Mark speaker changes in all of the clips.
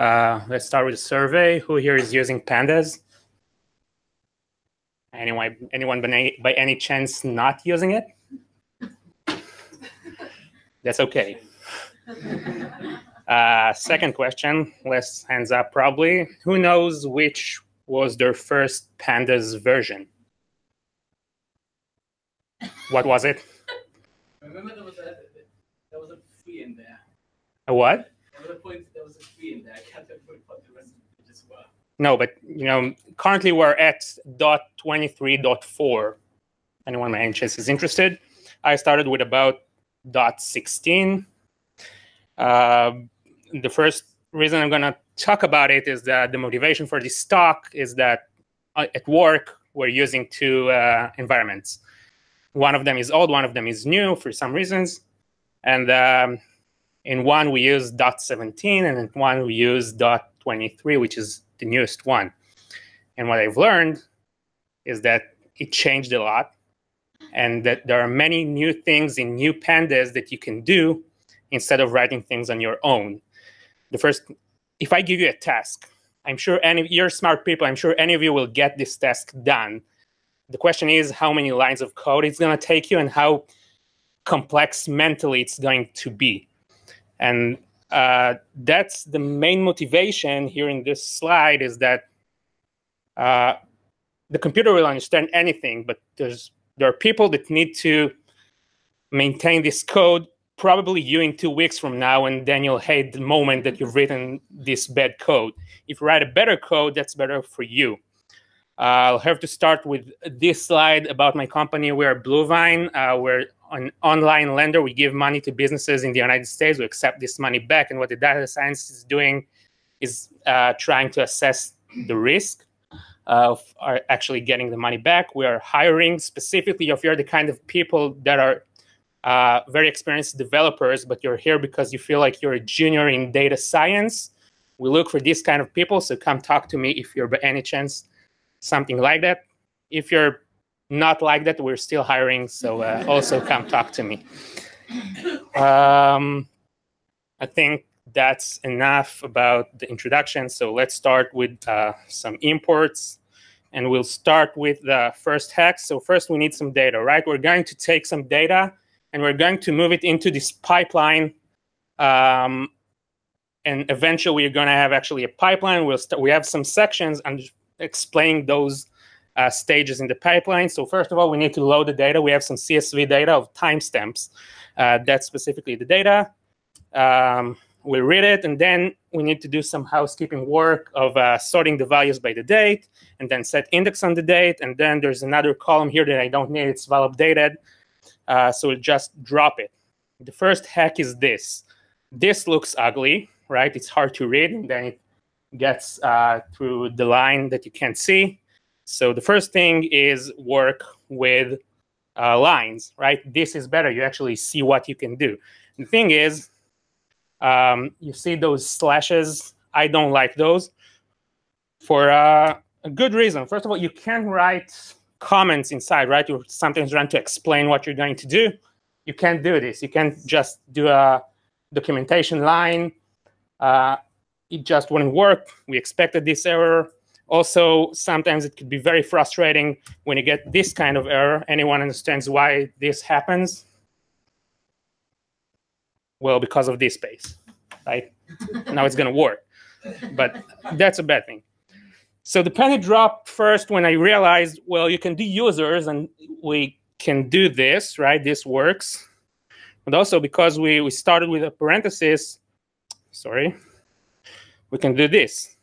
Speaker 1: Uh, let's start with a survey. Who here is using pandas? Anyone, anyone by any, by any chance not using it? That's okay. Uh, second question, less hands up probably. Who knows which was their first pandas version? What was it?
Speaker 2: remember there was a there was a free in there.
Speaker 1: A what?
Speaker 2: There was a point there was a free in there. I can't the rest of.
Speaker 1: No, but you know, currently we're at dot twenty three dot four. Anyone any chance is interested? I started with about dot sixteen. Uh, the first reason I'm gonna talk about it is that the motivation for this talk is that uh, at work we're using two uh, environments. One of them is old, one of them is new for some reasons, and um, in one we use dot 17, and in one we use dot 23, which is the newest one. And what I've learned is that it changed a lot, and that there are many new things in new pandas that you can do instead of writing things on your own. The first, if I give you a task, I'm sure any you're smart people. I'm sure any of you will get this task done the question is how many lines of code it's going to take you and how complex mentally it's going to be. And uh, that's the main motivation here in this slide is that uh, the computer will understand anything, but there's there are people that need to maintain this code. Probably you in two weeks from now, and then you'll hate the moment that you've written this bad code. If you write a better code, that's better for you. I'll have to start with this slide about my company. We're Bluevine. Uh, we're an online lender. We give money to businesses in the United States. We accept this money back. And what the data science is doing is uh, trying to assess the risk of actually getting the money back. We are hiring specifically if you're the kind of people that are uh, very experienced developers, but you're here because you feel like you're a junior in data science. We look for this kind of people. So come talk to me if you're by any chance something like that. If you're not like that, we're still hiring. So uh, also come talk to me. Um, I think that's enough about the introduction. So let's start with uh, some imports. And we'll start with the first hex. So first we need some data, right? We're going to take some data and we're going to move it into this pipeline. Um, and eventually we're going to have actually a pipeline. We'll we have some sections and explain those uh, stages in the pipeline. So first of all, we need to load the data. We have some CSV data of timestamps. Uh, that's specifically the data. Um, we read it, and then we need to do some housekeeping work of uh, sorting the values by the date, and then set index on the date. And then there's another column here that I don't need. It's well updated. Uh, so we'll just drop it. The first hack is this. This looks ugly, right? It's hard to read, and then it gets uh, through the line that you can't see. So the first thing is work with uh, lines, right? This is better. You actually see what you can do. The thing is, um, you see those slashes. I don't like those for uh, a good reason. First of all, you can write comments inside, right? You sometimes trying to explain what you're going to do. You can't do this. You can't just do a documentation line. Uh, it just wouldn't work. We expected this error. Also, sometimes it could be very frustrating when you get this kind of error. Anyone understands why this happens? Well, because of this space, right? now it's going to work. But that's a bad thing. So the penny dropped first when I realized, well, you can do users and we can do this, right? This works. But also because we, we started with a parenthesis, sorry, we can do this,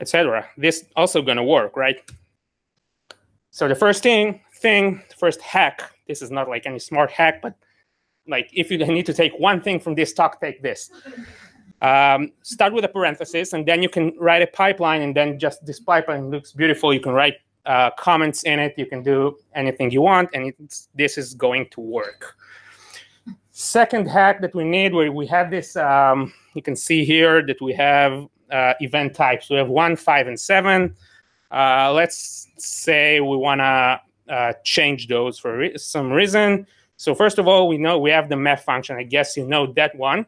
Speaker 1: etc. This also going to work, right? So the first thing, thing, first hack, this is not like any smart hack, but like if you need to take one thing from this talk, take this. Um, start with a parenthesis, and then you can write a pipeline, and then just this pipeline looks beautiful. You can write uh, comments in it. You can do anything you want, and this is going to work. Second hack that we need, where we have this, um, you can see here that we have event types. We have one, five, and seven. Uh, let's say we want to uh, change those for re some reason. So first of all, we know we have the map function. I guess you know that one.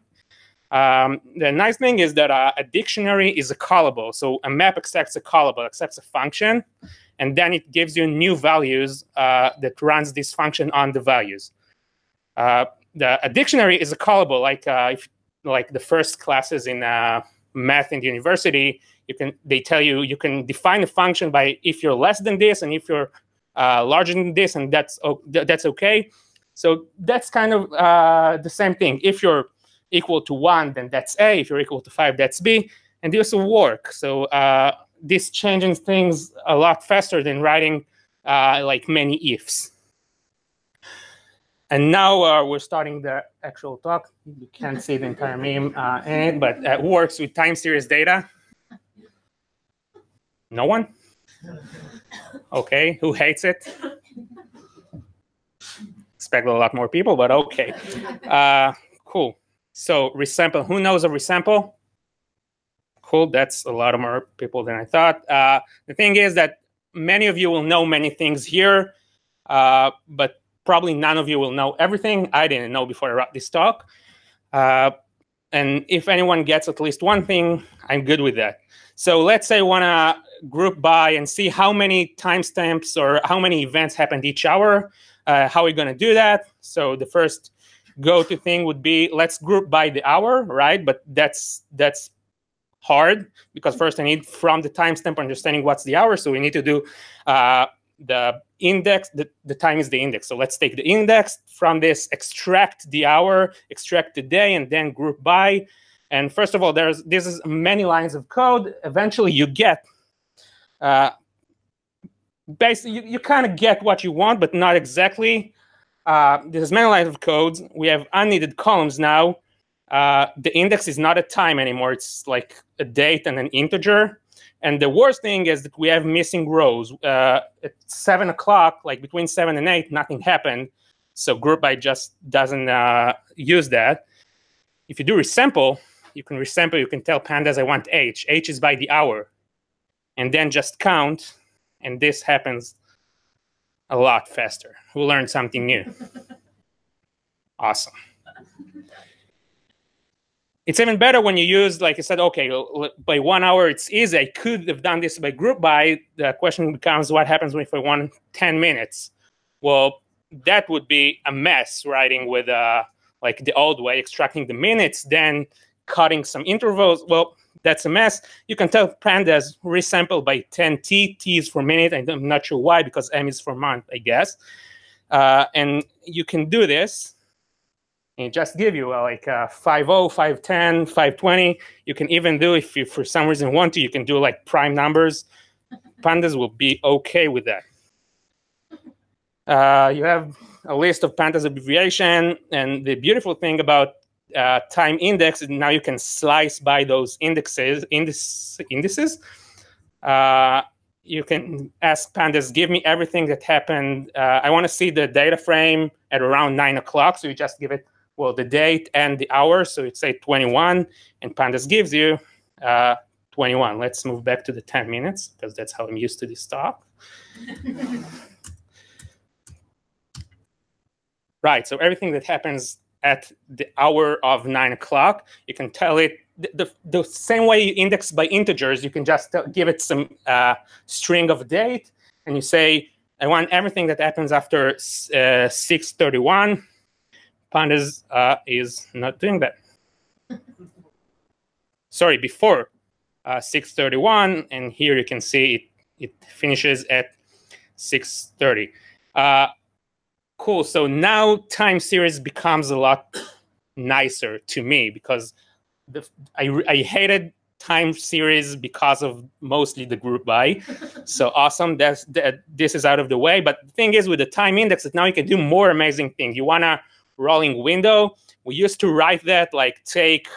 Speaker 1: Um, the nice thing is that uh, a dictionary is a callable. So a map accepts a callable, accepts a function, and then it gives you new values uh, that runs this function on the values. Uh, the, a dictionary is a callable, like uh, if, like the first classes in uh, math in the university. You can they tell you you can define a function by if you're less than this and if you're uh, larger than this, and that's that's okay. So that's kind of the same thing. If you're equal to one, then that's A. If you're equal to five, that's B. And this will work. So uh, this changes things a lot faster than writing uh, like many ifs. And now uh, we're starting the actual talk. You can't see the entire meme uh, in it, but it works with time series data. No one? Okay, who hates it? Expect a lot more people, but okay. Uh, cool. So resample, who knows a resample? Cool, that's a lot of more people than I thought. Uh, the thing is that many of you will know many things here, uh, but probably none of you will know everything. I didn't know before I wrote this talk. Uh, and if anyone gets at least one thing, I'm good with that. So let's say I want to group by and see how many timestamps or how many events happened each hour. Uh, how are we going to do that? So the first go-to thing would be let's group by the hour, right? But that's that's hard because first I need from the timestamp understanding what's the hour. So we need to do uh, the index. The, the time is the index. So let's take the index from this, extract the hour, extract the day, and then group by. And first of all, there's this is many lines of code. Eventually, you get. Uh, basically, you, you kind of get what you want, but not exactly. Uh, there's many lines of codes. We have unneeded columns now. Uh, the index is not a time anymore. It's like a date and an integer. And the worst thing is that we have missing rows. Uh, at seven o'clock, like between seven and eight, nothing happened. So group by just doesn't uh, use that. If you do resample, you can resample, you can tell pandas I want H. H is by the hour. And then just count. And this happens a lot faster. We learned something new. awesome. It's even better when you use, like I said, okay, by one hour it's easy. I could have done this by group by. The question becomes what happens if I want 10 minutes? Well, that would be a mess writing with uh, like the old way, extracting the minutes, then cutting some intervals. Well, that's a mess. You can tell pandas resample by 10 t, t is for minute. I'm not sure why, because m is for month, I guess. Uh, and you can do this and just give you uh, like uh, 50, 510, 520. You can even do, if you for some reason want to, you can do like prime numbers. Pandas will be okay with that. Uh, you have a list of pandas abbreviation. And the beautiful thing about uh, time index, is now you can slice by those indexes. Indices. indices. Uh, you can ask pandas, give me everything that happened. Uh, I want to see the data frame at around nine o'clock. So you just give it, well, the date and the hour. So you say 21, and pandas gives you uh, 21. Let's move back to the 10 minutes because that's how I'm used to this talk. right. So everything that happens at the hour of nine o'clock. You can tell it the, the, the, same way you index by integers, you can just tell, give it some uh, string of date, and you say, I want everything that happens after uh, 631. Pandas uh, is not doing that. Sorry, before uh, 631, and here you can see it, it finishes at 630. Uh, cool. So now time series becomes a lot nicer to me because the, I, I hated time series because of mostly the group by. so awesome that, that this is out of the way. But the thing is with the time index that now you can do more amazing things. You want a rolling window. We used to write that like take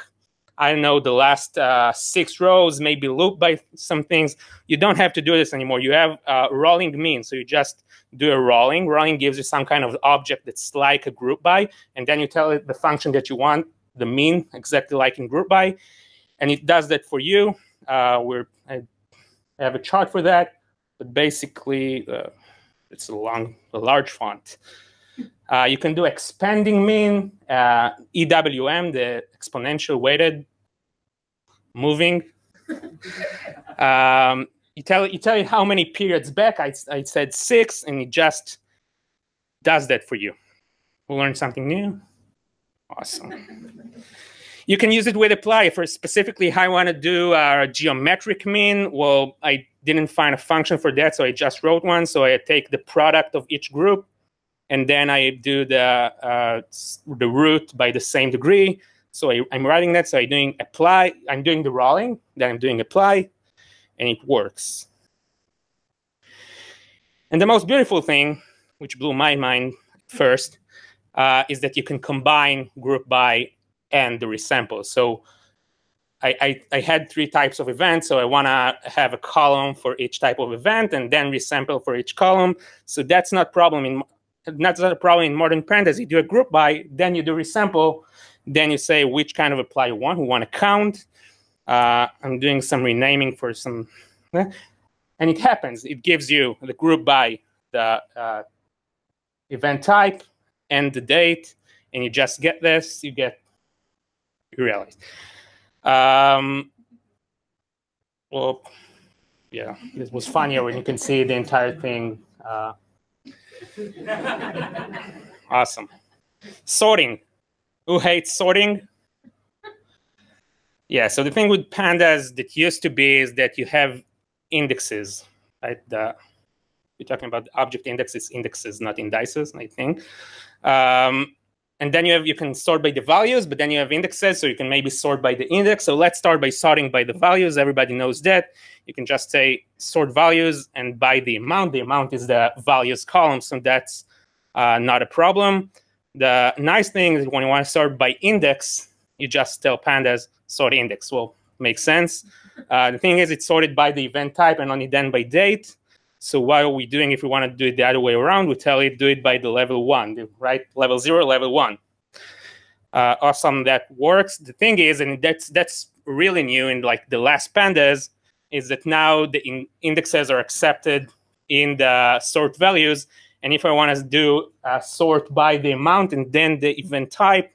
Speaker 1: I don't know, the last uh, six rows, maybe loop by some things. You don't have to do this anymore. You have uh, rolling mean. So you just do a rolling. Rolling gives you some kind of object that's like a group by, and then you tell it the function that you want, the mean, exactly like in group by, and it does that for you. Uh, we're, I have a chart for that, but basically uh, it's a long, a large font. Uh, you can do expanding mean, uh, EWM, the exponential weighted moving. um, you tell you tell you how many periods back. I, I said six, and it just does that for you. We learned something new. Awesome. You can use it with apply for specifically how I want to do a geometric mean. Well, I didn't find a function for that, so I just wrote one. So I take the product of each group, and then I do the uh, the root by the same degree. So I, am writing that. So I'm doing apply. I'm doing the rolling. Then I'm doing apply, and it works. And the most beautiful thing, which blew my mind first, uh, is that you can combine group by and the resample. So I, I, I, had three types of events, so I want to have a column for each type of event and then resample for each column. So that's not problem in not a problem in modern pandas. You do a group by, then you do resample, then you say which kind of apply you want. who want to count. Uh, I'm doing some renaming for some, and it happens. It gives you the group by the uh, event type and the date, and you just get this. You get you realize. Um, well, yeah, it was funnier when you can see the entire thing. Uh, awesome. Sorting. Who hates sorting? Yeah, so the thing with pandas that used to be is that you have indexes, right? The, we're talking about object indexes, indexes, not indices, I think. Um, and then you have you can sort by the values, but then you have indexes, so you can maybe sort by the index. So let's start by sorting by the values. Everybody knows that. You can just say sort values and by the amount. The amount is the values column, so that's uh, not a problem. The nice thing is when you want to sort by index, you just tell pandas sort index. Well, makes sense. Uh, the thing is, it's sorted by the event type and only then by date. So what are we doing if we want to do it the other way around? We tell it do it by the level one, right? Level zero, level one. Uh, awesome, that works. The thing is, and that's that's really new in like the last pandas, is that now the in indexes are accepted in the sort values. And if I want to do a sort by the amount and then the event type,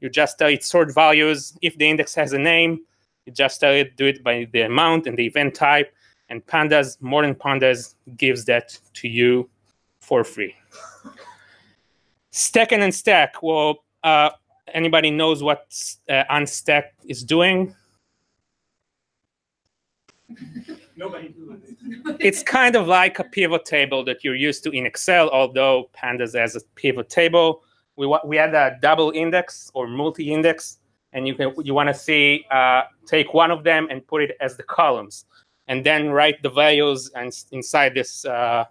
Speaker 1: you just tell it sort values. If the index has a name, you just tell it do it by the amount and the event type and pandas modern pandas gives that to you for free. Stack and unstack. Well uh, anybody knows what uh, unstack is doing?
Speaker 2: Nobody
Speaker 1: it's kind of like a pivot table that you're used to in Excel, although Pandas has a pivot table. We, we had a double index or multi-index, and you can you want to see uh, take one of them and put it as the columns and then write the values and inside this uh,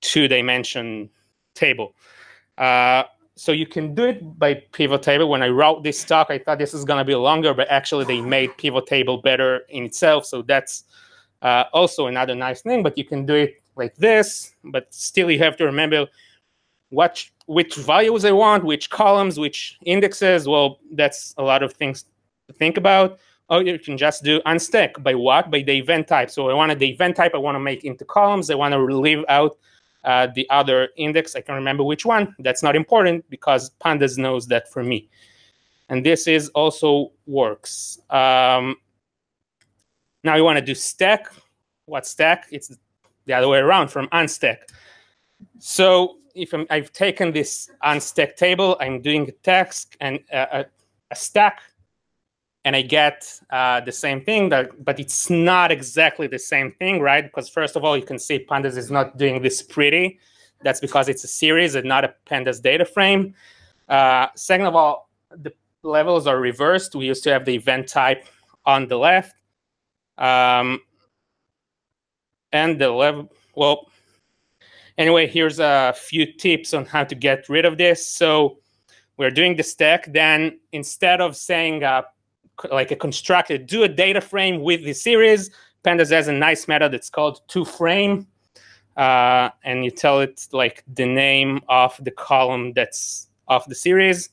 Speaker 1: two-dimension table. Uh, so you can do it by pivot table. When I wrote this talk, I thought this is going to be longer, but actually they made pivot table better in itself. So that's uh, also another nice thing. But you can do it like this, but still you have to remember what which values I want, which columns, which indexes. Well, that's a lot of things to think about or oh, you can just do unstack by what? By the event type. So I wanted the event type I want to make into columns. I want to leave out uh, the other index. I can remember which one. That's not important because pandas knows that for me. And this is also works. Um, now you want to do stack. What stack? It's the other way around from unstack. So if i have taken this unstack table, I'm doing a task and a, a stack and I get uh, the same thing, that, but it's not exactly the same thing, right? Because first of all, you can see Pandas is not doing this pretty. That's because it's a series and not a Pandas data frame. Uh, second of all, the levels are reversed. We used to have the event type on the left. Um, and the level, well, anyway, here's a few tips on how to get rid of this. So we're doing the stack. Then instead of saying uh, like a constructor, do a data frame with the series. Pandas has a nice method that's called toFrame. Uh, and you tell it like the name of the column that's of the series.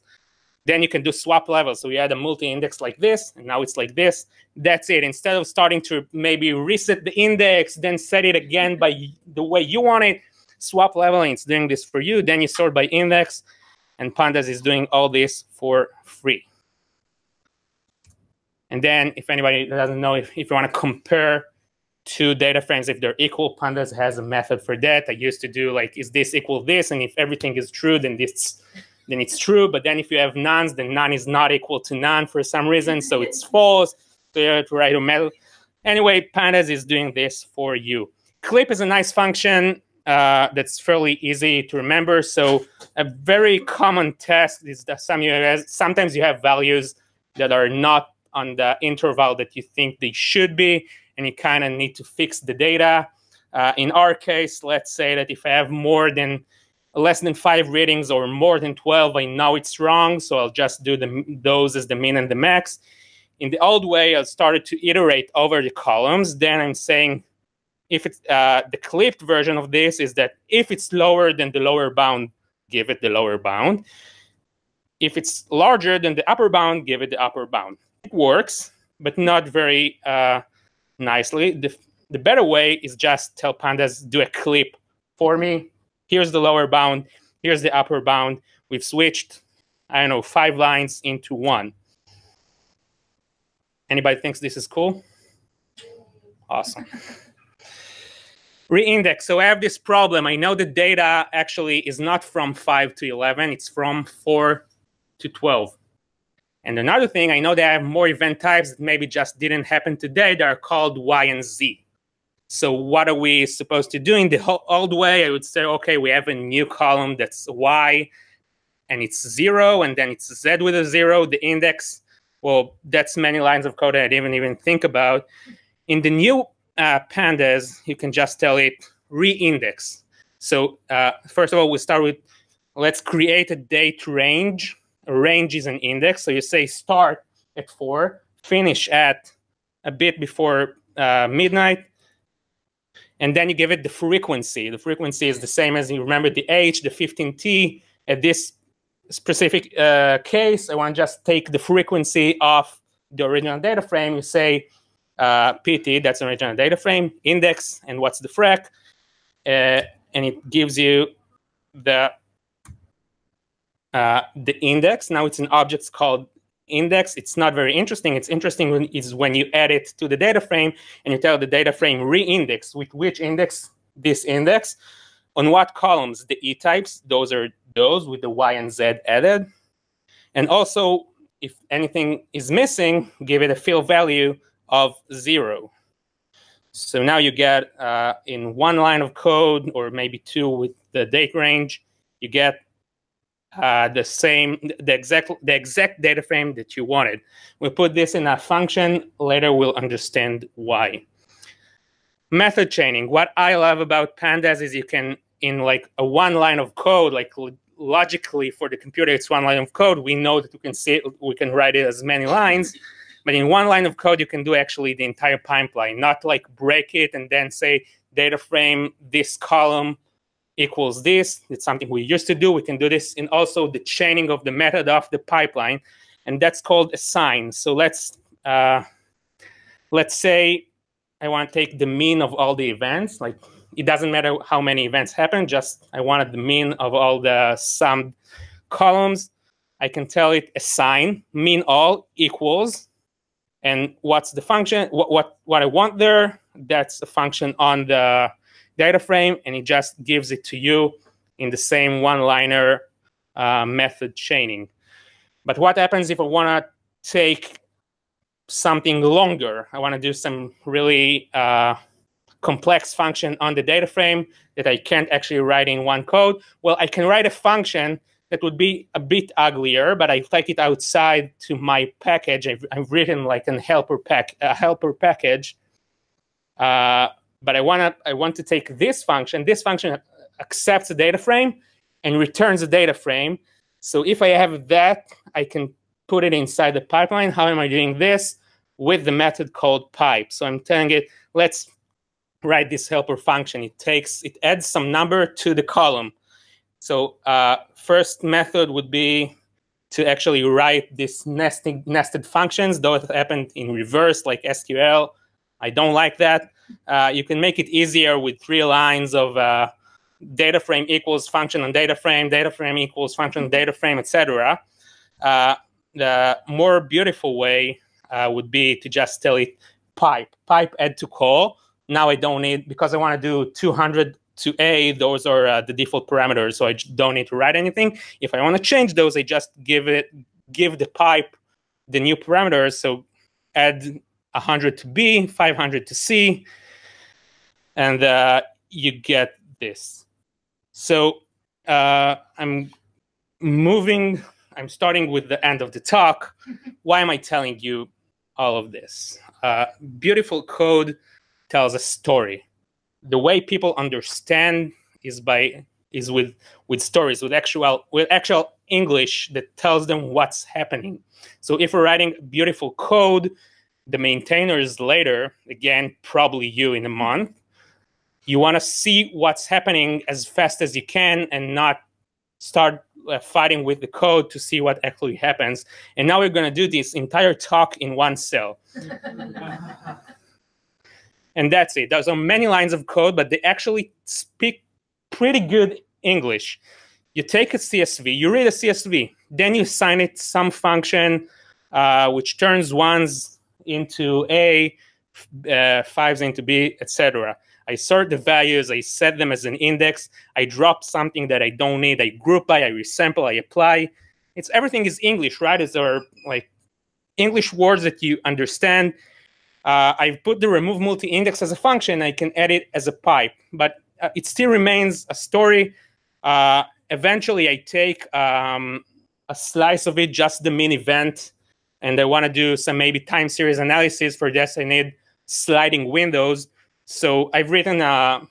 Speaker 1: Then you can do swap levels. So you add a multi-index like this, and now it's like this. That's it. Instead of starting to maybe reset the index, then set it again by the way you want it, swap level and it's doing this for you. Then you sort by index, and Pandas is doing all this for free. And then if anybody doesn't know, if, if you want to compare two data frames, if they're equal, Pandas has a method for that. I used to do like, is this equal this? And if everything is true, then this then it's true. But then if you have nones, then none is not equal to none for some reason. So it's false. So you have to write a method. Anyway, Pandas is doing this for you. Clip is a nice function uh, that's fairly easy to remember. So a very common test is that some you have, sometimes you have values that are not on the interval that you think they should be, and you kind of need to fix the data. Uh, in our case, let's say that if I have more than less than five readings or more than 12, I know it's wrong. So I'll just do the, those as the min and the max. In the old way, I started to iterate over the columns. Then I'm saying if it's uh, the clipped version of this is that if it's lower than the lower bound, give it the lower bound. If it's larger than the upper bound, give it the upper bound. It works, but not very uh, nicely. The, the better way is just tell pandas do a clip for me. Here's the lower bound. Here's the upper bound. We've switched, I don't know, five lines into one. Anybody thinks this is cool? Awesome. Reindex. So I have this problem. I know the data actually is not from 5 to 11. It's from 4 to 12. And another thing, I know I have more event types that maybe just didn't happen today that are called Y and Z. So what are we supposed to do in the old way? I would say, okay, we have a new column that's Y and it's zero, and then it's Z with a zero, the index. Well, that's many lines of code I didn't even think about. In the new uh, pandas, you can just tell it re-index. So uh, first of all, we start with, let's create a date range. Range is an index. So you say start at four, finish at a bit before uh, midnight, and then you give it the frequency. The frequency is the same as you remember the H, the 15T. At this specific uh, case, I want to just take the frequency of the original data frame. You say uh, PT, that's an original data frame, index, and what's the frac. Uh, and it gives you the uh, the index. Now it's an object called index. It's not very interesting. It's interesting when, is when you add it to the data frame and you tell the data frame re-index with which index this index on what columns the e types. Those are those with the y and z added. And also, if anything is missing, give it a fill value of zero. So now you get uh, in one line of code or maybe two with the date range, you get uh, the same, the exact, the exact data frame that you wanted. We put this in a function. Later, we'll understand why. Method chaining. What I love about pandas is you can, in like a one line of code, like logically for the computer, it's one line of code. We know that we can see, we can write it as many lines. But in one line of code, you can do actually the entire pipeline, not like break it and then say data frame this column equals this. It's something we used to do. We can do this in also the chaining of the method of the pipeline, and that's called assign. So let's uh, let's say I want to take the mean of all the events. Like it doesn't matter how many events happen. Just I wanted the mean of all the summed columns. I can tell it assign mean all equals, and what's the function? What what what I want there? That's a function on the data frame and it just gives it to you in the same one-liner uh, method chaining. But what happens if I want to take something longer? I want to do some really uh, complex function on the data frame that I can't actually write in one code. Well, I can write a function that would be a bit uglier, but I take it outside to my package. I've, I've written like an helper pack, a helper package uh, but I want to I want to take this function. This function accepts a data frame and returns a data frame. So if I have that, I can put it inside the pipeline. How am I doing this? With the method called pipe. So I'm telling it, let's write this helper function. It takes, it adds some number to the column. So uh, first method would be to actually write this nesting, nested functions, though it happened in reverse like SQL. I don't like that. Uh, you can make it easier with three lines of uh, data frame equals function on data frame, data frame equals function on data frame, etc. Uh, the more beautiful way uh, would be to just tell it pipe, pipe add to call. Now I don't need, because I want to do 200 to A, those are uh, the default parameters, so I don't need to write anything. If I want to change those, I just give it, give the pipe the new parameters. So add 100 to B, 500 to C, and uh, you get this. So uh, I'm moving, I'm starting with the end of the talk. Why am I telling you all of this? Uh, beautiful code tells a story. The way people understand is by is with with stories with actual with actual English that tells them what's happening. So if we're writing beautiful code, the maintainers later, again, probably you in a month, you want to see what's happening as fast as you can and not start uh, fighting with the code to see what actually happens. And now we're going to do this entire talk in one cell. and that's it. There's so many lines of code, but they actually speak pretty good English. You take a CSV, you read a CSV, then you assign it some function uh, which turns ones into A, uh, fives into B, etc. I sort the values, I set them as an index, I drop something that I don't need, I group by, I resample, I apply. It's everything is English, right? Is there like English words that you understand. Uh, I've put the remove multi-index as a function. I can edit as a pipe, but uh, it still remains a story. Uh, eventually, I take um, a slice of it, just the main event, and I want to do some maybe time series analysis. For this, I need sliding windows. So I've written a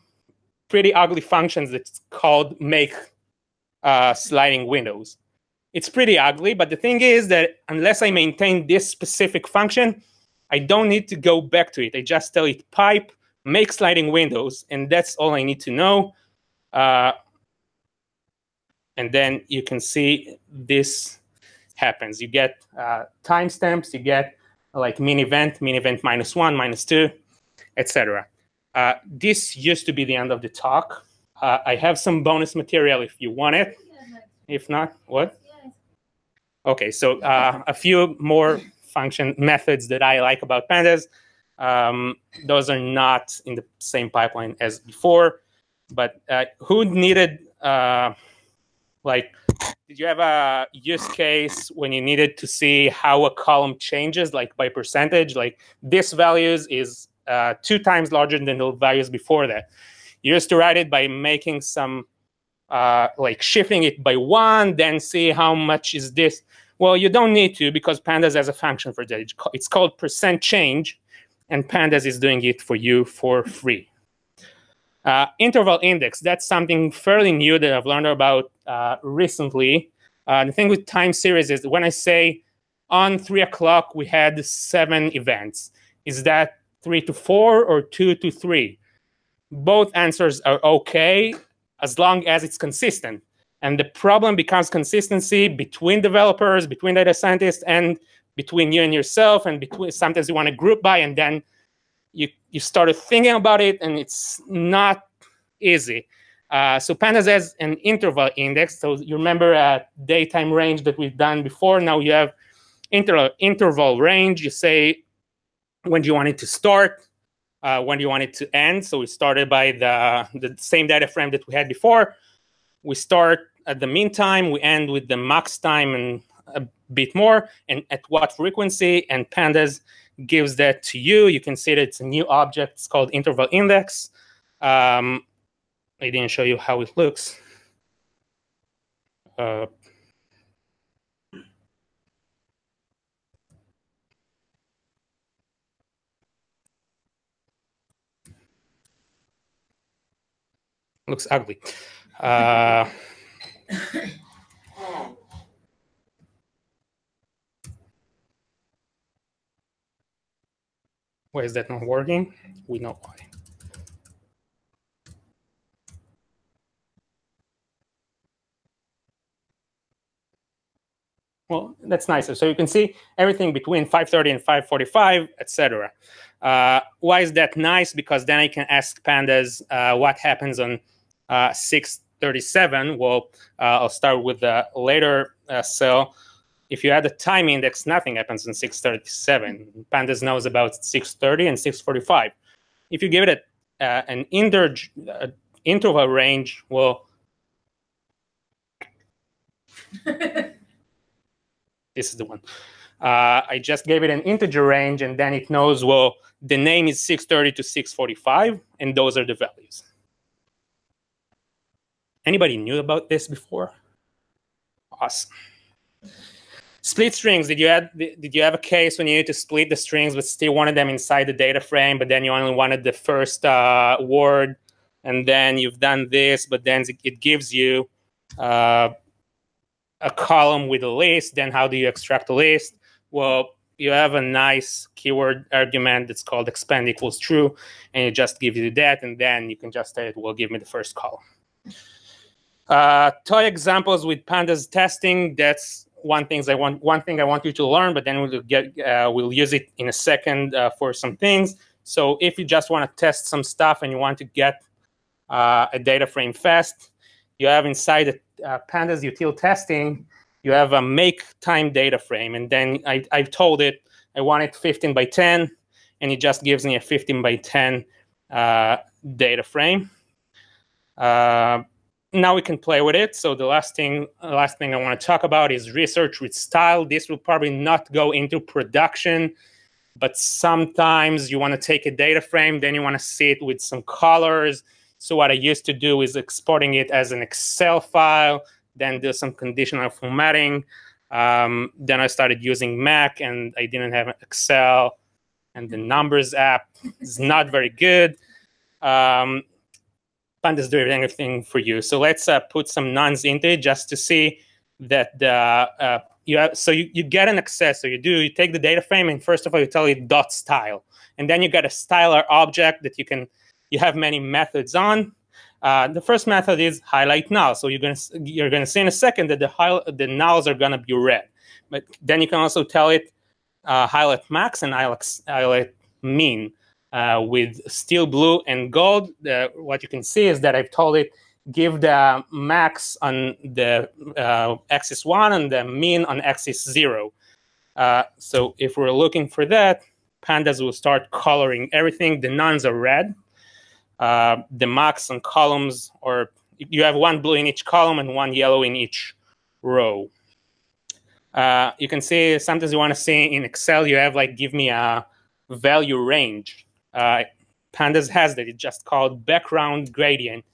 Speaker 1: pretty ugly function that's called make uh, sliding windows. It's pretty ugly, but the thing is that unless I maintain this specific function, I don't need to go back to it. I just tell it pipe, make sliding windows, and that's all I need to know. Uh, and then you can see this happens. You get uh, timestamps, you get like min event, min event minus one, minus two, etc. Uh, this used to be the end of the talk. Uh, I have some bonus material if you want it. If not, what? Okay, so uh, a few more function methods that I like about pandas. Um, those are not in the same pipeline as before. But uh, who needed, uh, like, did you have a use case when you needed to see how a column changes, like by percentage? Like this values is uh, two times larger than the values before that. You used to write it by making some, uh, like shifting it by one, then see how much is this. Well, you don't need to because Pandas has a function for that. It's called percent change, and Pandas is doing it for you for free. Uh, interval index, that's something fairly new that I've learned about uh, recently. Uh, the thing with time series is when I say on three o'clock we had seven events, is that three to four or two to three. Both answers are okay as long as it's consistent. And the problem becomes consistency between developers, between data scientists, and between you and yourself. And between sometimes you want to group by, and then you started thinking about it, and it's not easy. Uh, so pandas has an interval index. So you remember a daytime range that we've done before. Now you have interval interval range. You say when do you want it to start, uh, when do you want it to end. So we started by the, the same data frame that we had before. We start at the mean time, we end with the max time and a bit more, and at what frequency, and pandas gives that to you. You can see that it's a new object. It's called interval index. Um, I didn't show you how it looks. Uh, looks ugly. Uh, why is that not working? We know why. Well, that's nicer. So you can see everything between 530 and 545, etc. Uh, why is that nice? Because then I can ask pandas uh, what happens on uh, 637, well, uh, I'll start with the later uh, cell. If you add a time index, nothing happens in 637. Pandas knows about 630 and 645. If you give it a, uh, an inter, uh, interval range, well, this is the one. Uh, I just gave it an integer range, and then it knows, well, the name is 630 to 645, and those are the values. Anybody knew about this before? Awesome. Split strings. Did you have did you have a case when you need to split the strings, but still wanted them inside the data frame, but then you only wanted the first uh, word, and then you've done this, but then it gives you uh, a column with a list. Then how do you extract a list? Well, you have a nice keyword argument that's called expand equals true, and it just gives you that, and then you can just say it will give me the first column. Uh, toy examples with pandas testing. That's one things I want. One thing I want you to learn, but then we'll get uh, we'll use it in a second uh, for some things. So if you just want to test some stuff and you want to get uh, a data frame fast, you have inside the uh, pandas util testing you have a make time data frame. And then I, I told it I want it 15 by 10, and it just gives me a 15 by 10 uh, data frame. Now we can play with it. So the last thing, last thing I want to talk about is research with style. This will probably not go into production, but sometimes you want to take a data frame, then you want to see it with some colors. So what I used to do is exporting it as an Excel file then do some conditional formatting. Um, then I started using Mac and I didn't have Excel and the Numbers app is not very good. Um, Pandas doing everything for you. So let's uh, put some nonce into it just to see that the uh, you have, so you, you get an access. You do you take the data frame and first of all you tell it dot style, and then you get a styler object that you can you have many methods on. Uh, the first method is highlight null. So you're gonna you're gonna see in a second that the the nulls are gonna be red. But then you can also tell it uh, highlight max and highlight, min uh, with steel blue and gold. what you can see is that I've told it give the max on the uh, axis one and the min on axis zero. Uh, so if we're looking for that, pandas will start coloring everything. The nonce are red uh, the max on columns, or you have one blue in each column and one yellow in each row. Uh, you can see sometimes you want to see in Excel, you have like, give me a value range. Uh, Pandas has that, it's just called background gradient.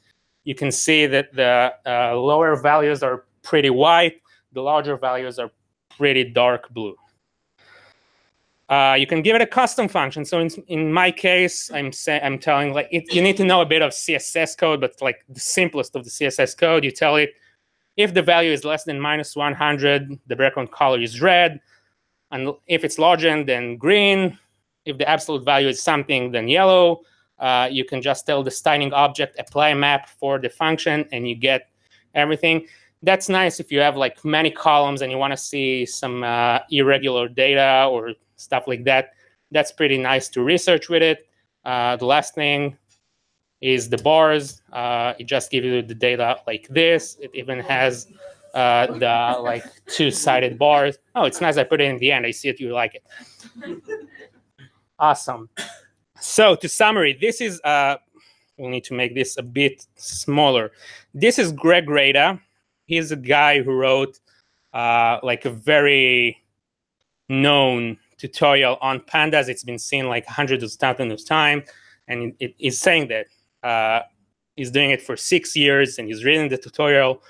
Speaker 1: You can see that the uh, lower values are pretty white, the larger values are pretty dark blue. Uh, you can give it a custom function. So in, in my case, I'm say, I'm telling like it, you need to know a bit of CSS code, but like the simplest of the CSS code, you tell it if the value is less than minus 100, the background color is red, and if it's larger than green, if the absolute value is something, then yellow. Uh, you can just tell the styling object apply map for the function, and you get everything. That's nice if you have like many columns and you want to see some uh, irregular data or stuff like that. That's pretty nice to research with it. Uh, the last thing is the bars. Uh, it just gives you the data like this. It even has uh, the like two-sided bars. Oh, it's nice. I put it in the end. I see it. You like it. Awesome. So to summary, this is uh, we'll need to make this a bit smaller. This is Greg Reda. He's a guy who wrote uh, like a very known tutorial on pandas. It's been seen like hundreds of thousands of times, and it is saying that uh, he's doing it for six years, and he's reading the tutorial,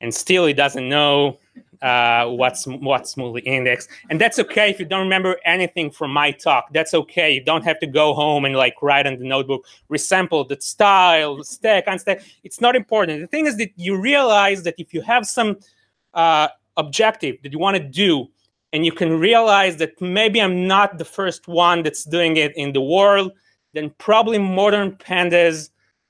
Speaker 1: and still he doesn't know uh, what's what's smoothly indexed. And that's okay if you don't remember anything from my talk. That's okay. You don't have to go home and like write in the notebook, resample the style, stack, unstack. It's not important. The thing is that you realize that if you have some uh, objective that you want to do and you can realize that maybe I'm not the first one that's doing it in the world, then probably modern pandas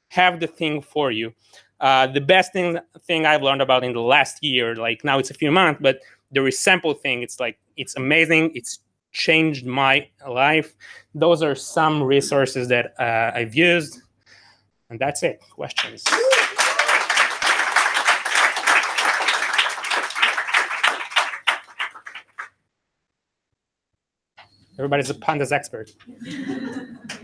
Speaker 1: have the thing for you. Uh, the best thing thing I've learned about in the last year, like now it's a few months, but the resample thing, it's like it's amazing. It's changed my life. Those are some resources that uh, I've used, and that's it. Questions. Everybody's a pandas expert.